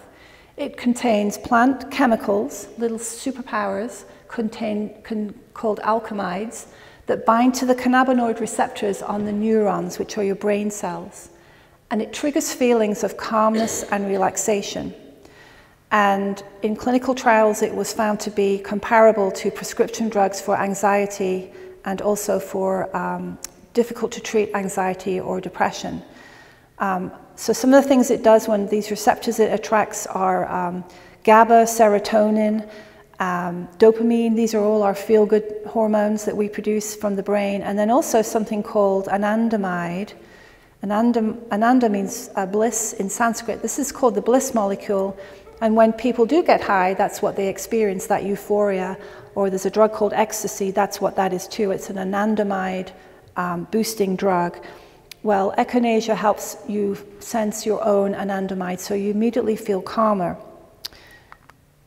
It contains plant chemicals, little superpowers, contain, con, called alkamides, that bind to the cannabinoid receptors on the neurons, which are your brain cells. And it triggers feelings of calmness and relaxation. And in clinical trials, it was found to be comparable to prescription drugs for anxiety and also for um, difficult to treat anxiety or depression. Um, so, some of the things it does when these receptors it attracts are um, GABA, serotonin, um, dopamine. These are all our feel good hormones that we produce from the brain. And then also something called anandamide. Ananda, ananda means uh, bliss in Sanskrit. This is called the bliss molecule. And when people do get high, that's what they experience, that euphoria. Or there's a drug called ecstasy, that's what that is too. It's an anandamide um, boosting drug. Well, echinacea helps you sense your own anandamide, so you immediately feel calmer.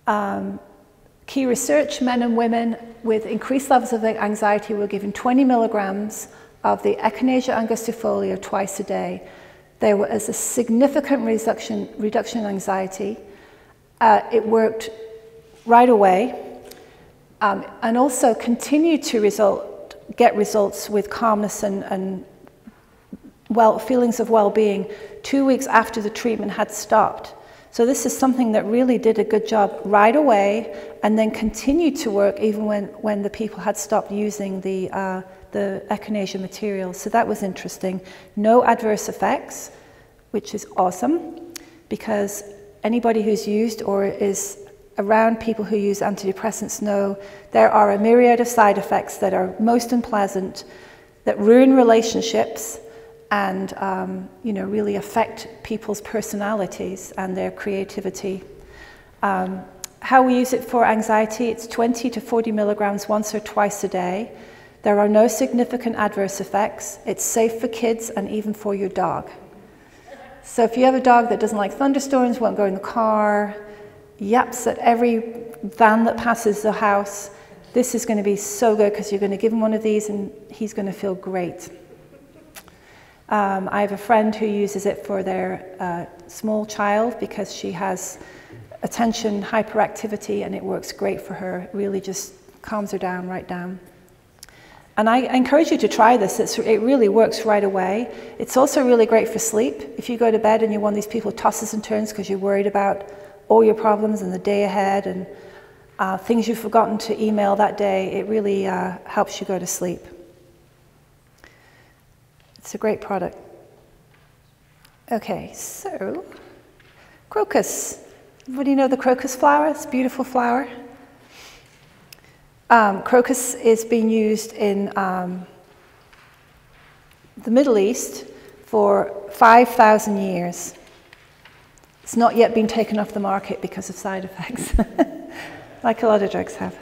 Um, key research men and women with increased levels of anxiety were given 20 milligrams of the Echinacea angustifolia twice a day. There was a significant reduction, reduction in anxiety. Uh, it worked right away um, and also continued to result, get results with calmness and, and well, feelings of well-being two weeks after the treatment had stopped. So this is something that really did a good job right away and then continued to work even when, when the people had stopped using the, uh, the echinacea material. So that was interesting. No adverse effects, which is awesome because anybody who's used or is around people who use antidepressants know there are a myriad of side effects that are most unpleasant, that ruin relationships, and um, you know really affect people's personalities and their creativity. Um, how we use it for anxiety, it's 20 to 40 milligrams once or twice a day. There are no significant adverse effects. It's safe for kids and even for your dog. So if you have a dog that doesn't like thunderstorms, won't go in the car, yaps at every van that passes the house, this is going to be so good because you're going to give him one of these and he's going to feel great. Um, I have a friend who uses it for their uh, small child because she has attention hyperactivity and it works great for her. It really just calms her down, right down. And I encourage you to try this. It's, it really works right away. It's also really great for sleep. If you go to bed and you're one of these people who tosses and turns because you're worried about all your problems and the day ahead and uh, things you've forgotten to email that day, it really uh, helps you go to sleep. It's a great product. Okay, so crocus. Everybody know the crocus flower? It's a beautiful flower. Um, crocus is being used in um, the Middle East for 5,000 years. It's not yet been taken off the market because of side effects, like a lot of drugs have.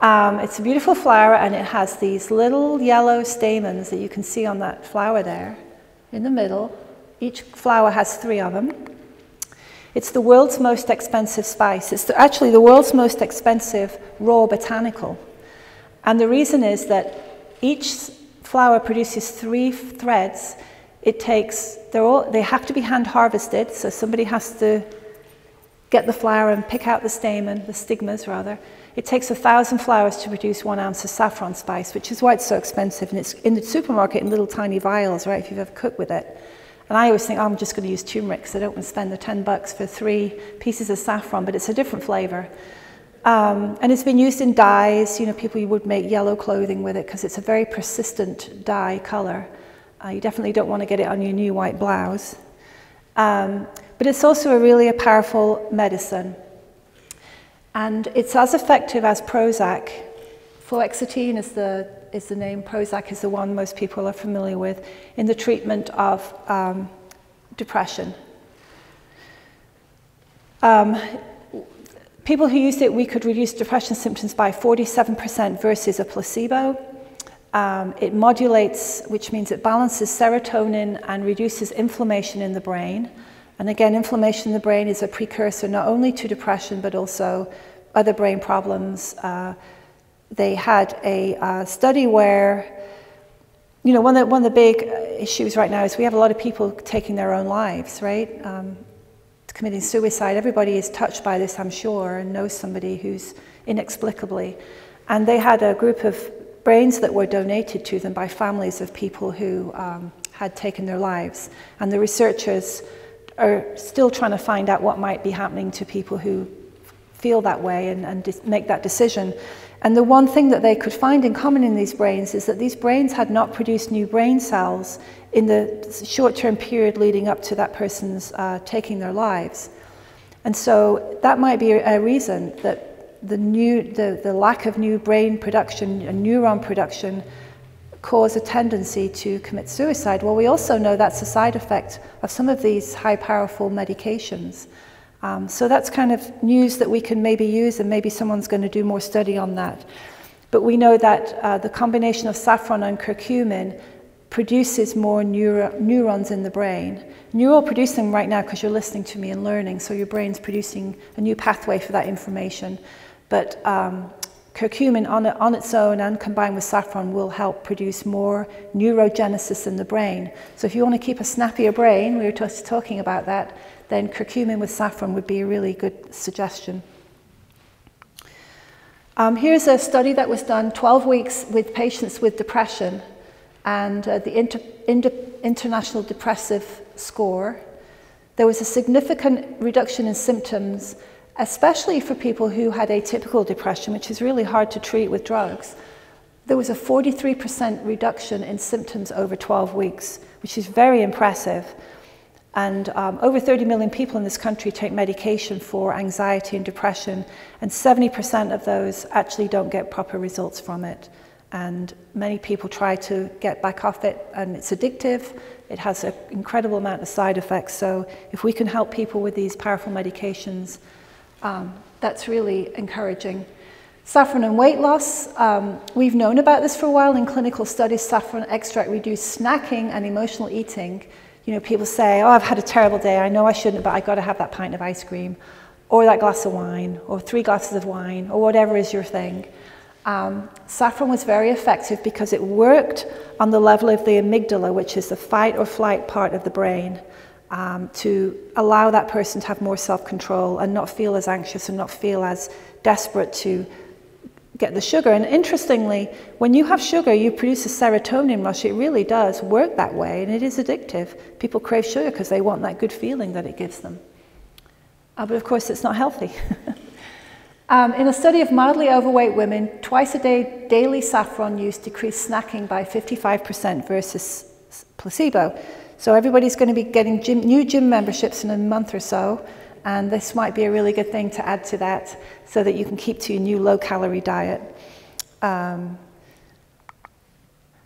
Um, it's a beautiful flower and it has these little yellow stamens that you can see on that flower there in the middle. Each flower has three of them. It's the world's most expensive spice. It's the, actually the world's most expensive raw botanical. And the reason is that each flower produces three threads. It takes, they're all, they have to be hand harvested, so somebody has to get the flower and pick out the stamen, the stigmas rather. It takes a thousand flowers to produce one ounce of saffron spice, which is why it's so expensive. And it's in the supermarket in little tiny vials, right, if you've ever cooked with it. And I always think, oh, I'm just going to use turmeric because I don't want to spend the 10 bucks for three pieces of saffron, but it's a different flavor. Um, and it's been used in dyes. You know, people would make yellow clothing with it because it's a very persistent dye color. Uh, you definitely don't want to get it on your new white blouse. Um, but it's also a really a powerful medicine. And it's as effective as Prozac. Fluoxetine is the, is the name, Prozac is the one most people are familiar with in the treatment of um, depression. Um, people who used it, we could reduce depression symptoms by 47% versus a placebo. Um, it modulates, which means it balances serotonin and reduces inflammation in the brain. And again, inflammation in the brain is a precursor not only to depression, but also other brain problems. Uh, they had a uh, study where, you know, one of, the, one of the big issues right now is we have a lot of people taking their own lives, right? Um, committing suicide. Everybody is touched by this, I'm sure, and knows somebody who's inexplicably. And they had a group of brains that were donated to them by families of people who um, had taken their lives. And the researchers are still trying to find out what might be happening to people who feel that way and, and make that decision. And the one thing that they could find in common in these brains is that these brains had not produced new brain cells in the short term period leading up to that person's uh, taking their lives. And so that might be a, reason that the, new, the, the lack of new brain production and neuron production cause a tendency to commit suicide. Well, we also know that's a side effect of some of these high powerful medications. Um, so that's kind of news that we can maybe use, and maybe someone's going to do more study on that. But we know that uh, the combination of saffron and curcumin produces more neuro neurons in the brain. You're all producing right now because you're listening to me and learning, so your brain's producing a new pathway for that information. But um, curcumin on, on its own and combined with saffron will help produce more neurogenesis in the brain. So if you want to keep a snappier brain, we were just talking about that, then curcumin with saffron would be a really good suggestion. Um, here's a study that was done 12 weeks with patients with depression and uh, the Inter Inter International Depressive Score. There was a significant reduction in symptoms especially for people who had atypical depression, which is really hard to treat with drugs. There was a 43% reduction in symptoms over 12 weeks, which is very impressive. And um, over 30 million people in this country take medication for anxiety and depression, and 70% of those actually don't get proper results from it. And many people try to get back off it, and it's addictive. It has an incredible amount of side effects. So, if we can help people with these powerful medications, um, that's really encouraging. Saffron and weight loss, um, we've known about this for a while in clinical studies. Saffron extract reduced snacking and emotional eating. You know, people say, oh, I've had a terrible day. I know I shouldn't, but I got to have that pint of ice cream or that glass of wine or three glasses of wine or whatever is your thing. Um, saffron was very effective because it worked on the level of the amygdala, which is the fight or flight part of the brain um, to allow that person to have more self control and not feel as anxious and not feel as desperate to get the sugar. And interestingly, when you have sugar, you produce a serotonin rush. It really does work that way, and it is addictive. People crave sugar because they want that good feeling that it gives them. Uh, but of course, it's not healthy. um, in a study of mildly overweight women, twice a day daily saffron use decreased snacking by 55% versus placebo. So everybody's going to be getting gym, new gym memberships in a month or so, and this might be a really good thing to add to that so that you can keep to your new low calorie diet. Um,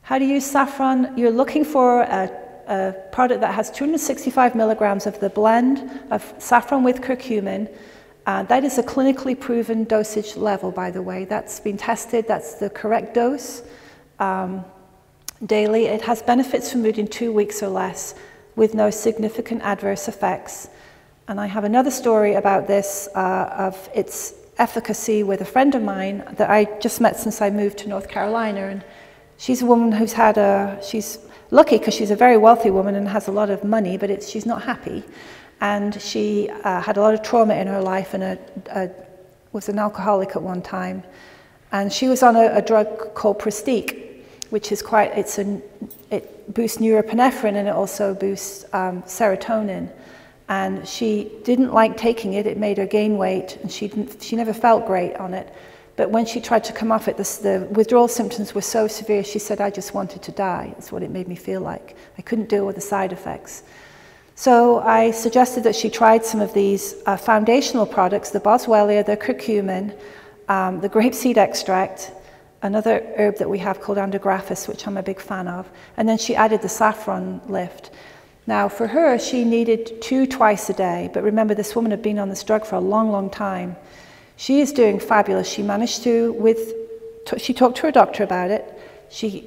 how to use saffron? You're looking for a, a, product that has 265 milligrams of the blend of saffron with curcumin. Uh, that is a clinically proven dosage level, by the way. That's been tested, that's the correct dose um, daily. It has benefits for mood in two weeks or less with no significant adverse effects. And I have another story about this uh, of its efficacy with a friend of mine that I just met since I moved to North Carolina. And she's a woman who's had a, she's lucky because she's a very wealthy woman and has a lot of money, but she's not happy. And she uh, had a lot of trauma in her life and a, a, was an alcoholic at one time. And she was on a, a drug called Pristiq, which is quite, it's a, it boosts norepinephrine and it also boosts um, serotonin and she didn't like taking it. It made her gain weight, and she, didn't, she never felt great on it. But when she tried to come off it, the, the withdrawal symptoms were so severe, she said, I just wanted to die. That's what it made me feel like. I couldn't deal with the side effects. So I suggested that she tried some of these uh, foundational products, the boswellia, the curcumin, um, the grapeseed extract, another herb that we have called andrographis, which I'm a big fan of, and then she added the saffron lift. Now, for her, she needed two twice a day, but remember, this woman had been on this drug for a long, long time. She is doing fabulous. She managed to, with, she talked to her doctor about it. She,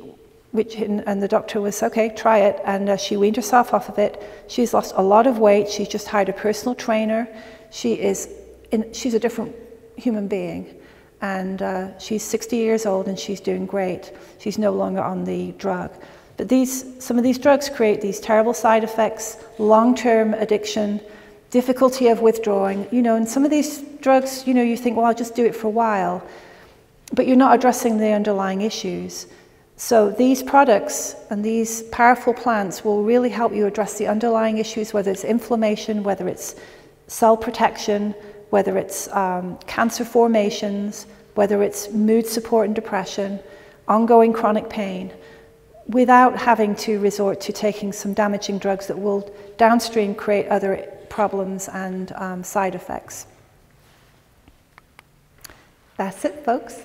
which, and the doctor was, okay, try it. And uh, she weaned herself off of it. She's lost a lot of weight. She's just hired a personal trainer. She is, in, she's a different human being. And uh, she's 60 years old and she's doing great. She's no longer on the drug. But these, some of these drugs create these terrible side effects, long-term addiction, difficulty of withdrawing. You know, and some of these drugs, you know, you think, well, I'll just do it for a while, but you're not addressing the underlying issues. So these products and these powerful plants will really help you address the underlying issues, whether it's inflammation, whether it's cell protection, whether it's um, cancer formations, whether it's mood support and depression, ongoing chronic pain without having to resort to taking some damaging drugs that will downstream create other problems and um, side effects. That's it, folks.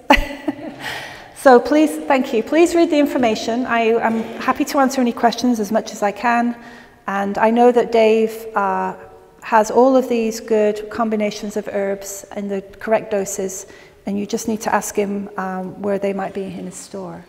so please, thank you. Please read the information. I, am happy to answer any questions as much as I can. And I know that Dave uh, has all of these good combinations of herbs in the correct doses, and you just need to ask him um, where they might be in his store.